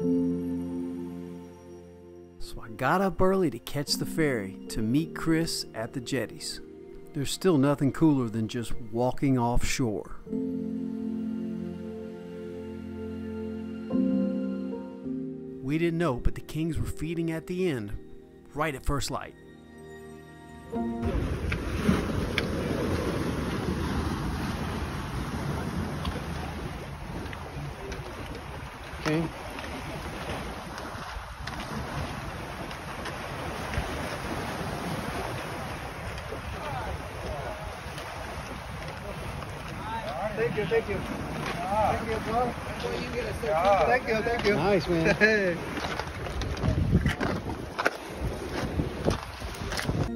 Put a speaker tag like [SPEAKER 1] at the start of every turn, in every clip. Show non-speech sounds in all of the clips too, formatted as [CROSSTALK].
[SPEAKER 1] So I got up early to catch the ferry to meet Chris at the jetties. There's still nothing cooler than just walking offshore. We didn't know, but the Kings were feeding at the end, right at first light.
[SPEAKER 2] Okay.
[SPEAKER 3] Thank you, thank you. Thank you, bro. Thank you, thank you.
[SPEAKER 2] Nice, man. [LAUGHS]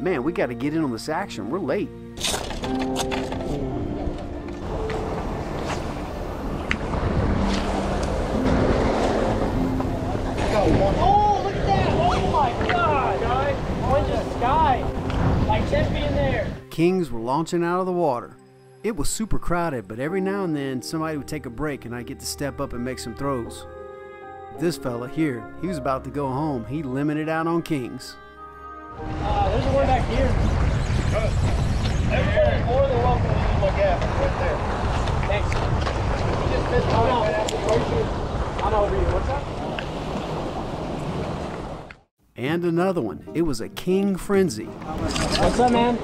[SPEAKER 1] Man, we got to get in on this action. We're late.
[SPEAKER 4] Oh, look at that! Oh my god, guys! Orange the sky! Like 10 feet in there!
[SPEAKER 1] Kings were launching out of the water. It was super crowded, but every now and then somebody would take a break and I'd get to step up and make some throws. This fella here, he was about to go home. He limited out on Kings.
[SPEAKER 4] Uh, there's one back here. Good. Everybody's more than welcome to look at right there. Thanks. You just missed on. I'm over here. What's up?
[SPEAKER 1] And another one. It was a King Frenzy.
[SPEAKER 4] What's up, man?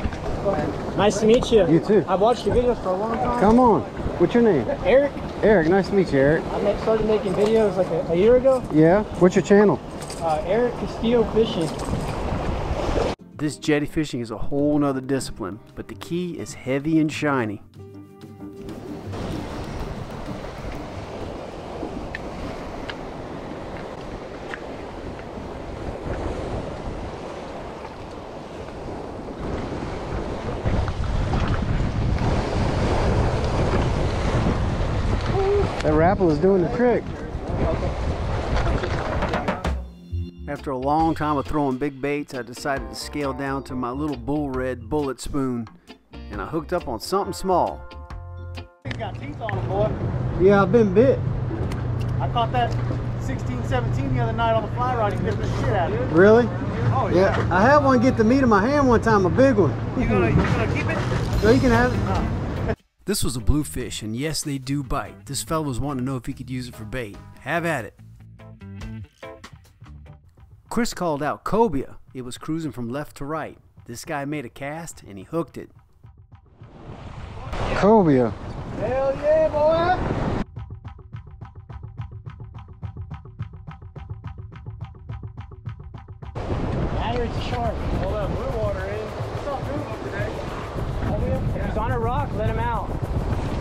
[SPEAKER 4] Nice to meet you.
[SPEAKER 2] You too.
[SPEAKER 4] I've watched your videos for a long time.
[SPEAKER 2] Come on. What's your name?
[SPEAKER 4] Eric,
[SPEAKER 2] Eric. Nice to meet you, Eric.
[SPEAKER 4] I ma- started making videos like a, a year ago.
[SPEAKER 2] Yeah. What's your channel?
[SPEAKER 4] Uh, Eric Castillo Fishing.
[SPEAKER 1] This jetty fishing is a whole nother discipline, but the key is heavy and shiny.
[SPEAKER 2] That rapple is doing the trick.
[SPEAKER 1] After a long time of throwing big baits, I decided to scale down to my little bull red bullet spoon, and I hooked up on something small.
[SPEAKER 4] He's got teeth on him, boy.
[SPEAKER 2] Yeah, I've been bit.
[SPEAKER 4] I caught that 16, 17 the other night on the fly rod. He bit the shit out of it.
[SPEAKER 2] Really?
[SPEAKER 4] Oh,
[SPEAKER 2] Yeah. I had one get the meat in my hand one time, a big one.
[SPEAKER 4] You gonna, you gonna keep it?
[SPEAKER 2] No, you can have it. Uh-huh.
[SPEAKER 1] This was a bluefish, and yes, they do bite. This fellow was wanting to know if he could use it for bait. Have at it. Chris called out cobia. It was cruising from left to right. This guy made a cast, and he hooked it.
[SPEAKER 2] Cobia.
[SPEAKER 4] Hell yeah, boy! Matter it's a shark. Hold up, blue water in. What's up, blue up today? Oh, yeah? If he's on a rock, let him out.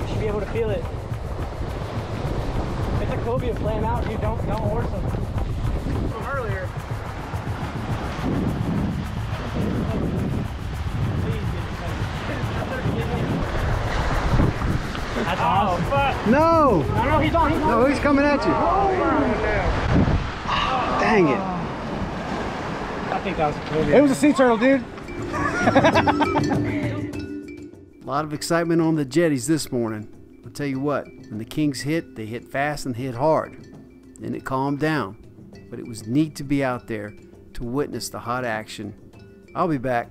[SPEAKER 4] You should be able to feel it. It's a cobia, play him out, dude. Don't, don't horse him. From earlier. Please get it. That's awesome. Oh, fuck.
[SPEAKER 2] No.
[SPEAKER 4] No, no, he's on, he's on.
[SPEAKER 2] No, he's coming at you. oh Dang it.
[SPEAKER 4] I think that was a cobia.
[SPEAKER 2] It was a sea turtle, dude. [LAUGHS]
[SPEAKER 1] Lot of excitement on the jetties this morning. I'll tell you what, when the Kings hit, they hit fast and hit hard. Then it calmed down. But it was neat to be out there to witness the hot action. I'll be back.